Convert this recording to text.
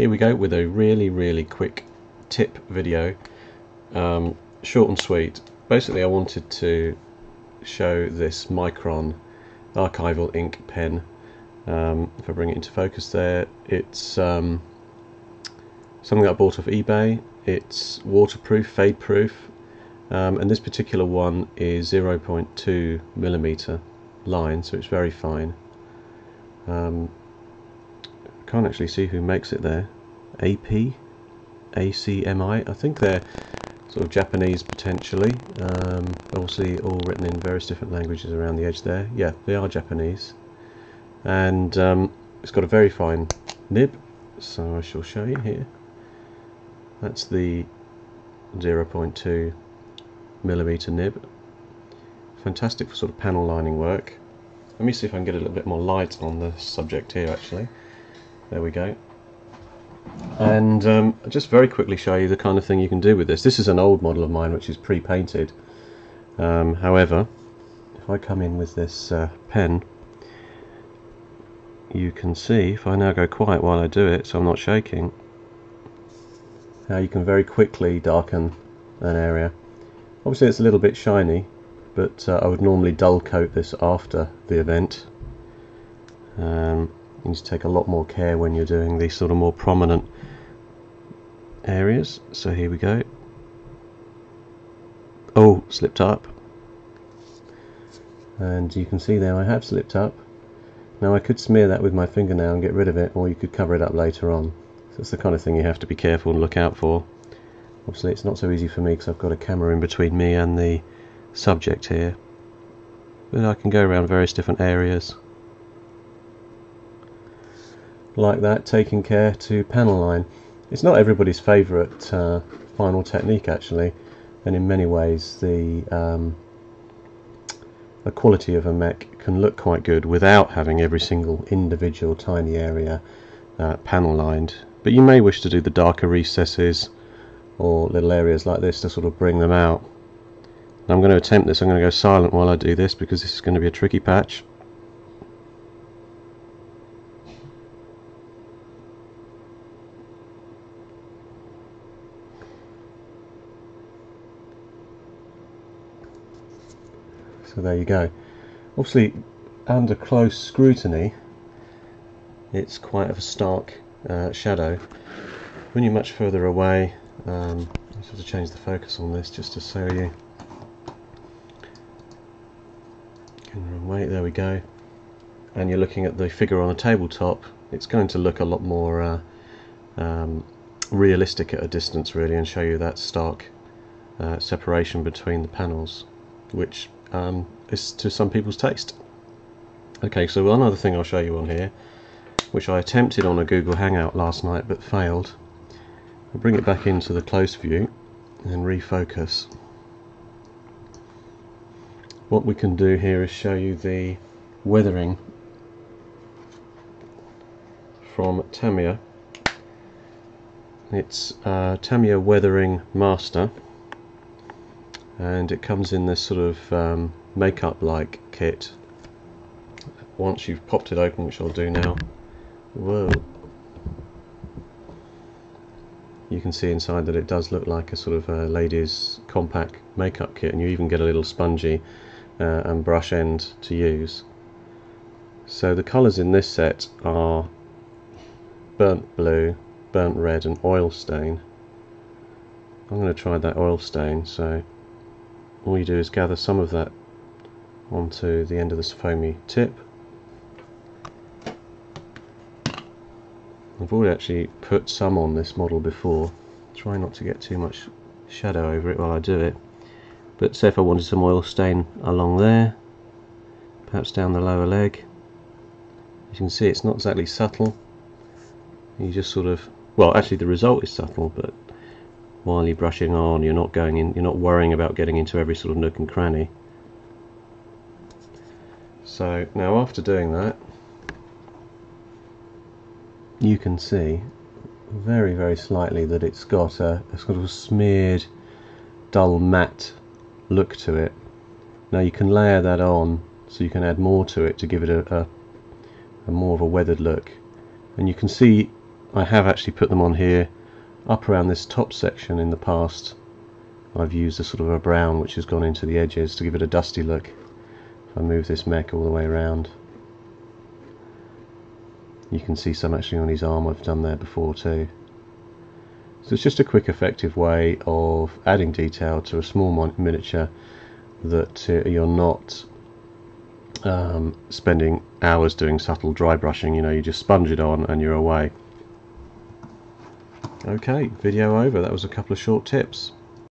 here we go with a really really quick tip video. Um, short and sweet. Basically I wanted to show this Micron archival ink pen. Um, if I bring it into focus there it's um, something I bought off eBay. It's waterproof fade proof um, and this particular one is 0.2 millimeter line so it's very fine. Um, can't actually see who makes it there. AP? ACMI? I think they're sort of Japanese potentially. Um, obviously all written in various different languages around the edge there. Yeah, they are Japanese. And um, it's got a very fine nib, so I shall show you here. That's the 0.2 millimeter nib. Fantastic for sort of panel lining work. Let me see if I can get a little bit more light on the subject here actually. There we go. And um, just very quickly show you the kind of thing you can do with this. This is an old model of mine which is pre-painted. Um, however, if I come in with this uh, pen, you can see, if I now go quiet while I do it so I'm not shaking, how you can very quickly darken an area. Obviously it's a little bit shiny, but uh, I would normally dull coat this after the event. Um, you need to take a lot more care when you're doing these sort of more prominent areas. So here we go. Oh, slipped up. And you can see there I have slipped up. Now I could smear that with my fingernail and get rid of it, or you could cover it up later on. So it's the kind of thing you have to be careful and look out for. Obviously it's not so easy for me because I've got a camera in between me and the subject here. But I can go around various different areas like that, taking care to panel line. It's not everybody's favourite uh, final technique actually, and in many ways the um, the quality of a mech can look quite good without having every single individual tiny area uh, panel lined. But you may wish to do the darker recesses or little areas like this to sort of bring them out. And I'm going to attempt this, I'm going to go silent while I do this because this is going to be a tricky patch. So there you go. Obviously, under close scrutiny, it's quite of a stark uh, shadow. When you're much further away, um, I just have to change the focus on this just to show you. Way, there we go. And you're looking at the figure on a tabletop, it's going to look a lot more uh, um, realistic at a distance really and show you that stark uh, separation between the panels which um, to some people's taste. Okay, so one other thing I'll show you on here, which I attempted on a Google Hangout last night but failed. I'll bring it back into the close view and refocus. What we can do here is show you the weathering from Tamiya. It's uh, Tamiya Weathering Master and it comes in this sort of um, makeup like kit. Once you've popped it open which I'll do now whoa. You can see inside that it does look like a sort of a compact makeup kit and you even get a little spongy uh, and brush end to use. So the colours in this set are burnt blue, burnt red and oil stain. I'm going to try that oil stain so all you do is gather some of that onto the end of this foamy tip. I've already actually put some on this model before. Try not to get too much shadow over it while I do it. But say if I wanted some oil stain along there, perhaps down the lower leg. As you can see it's not exactly subtle. You just sort of, well actually the result is subtle but while you're brushing on you're not going in you're not worrying about getting into every sort of nook and cranny. So now after doing that you can see very very slightly that it's got a, of smeared dull matte look to it. Now you can layer that on so you can add more to it to give it a, a, a more of a weathered look. And you can see I have actually put them on here up around this top section in the past I've used a sort of a brown which has gone into the edges to give it a dusty look. If I move this mech all the way around you can see some actually on his arm. I've done there before too. So it's just a quick effective way of adding detail to a small miniature that uh, you're not um, spending hours doing subtle dry brushing. You know you just sponge it on and you're away okay video over. That was a couple of short tips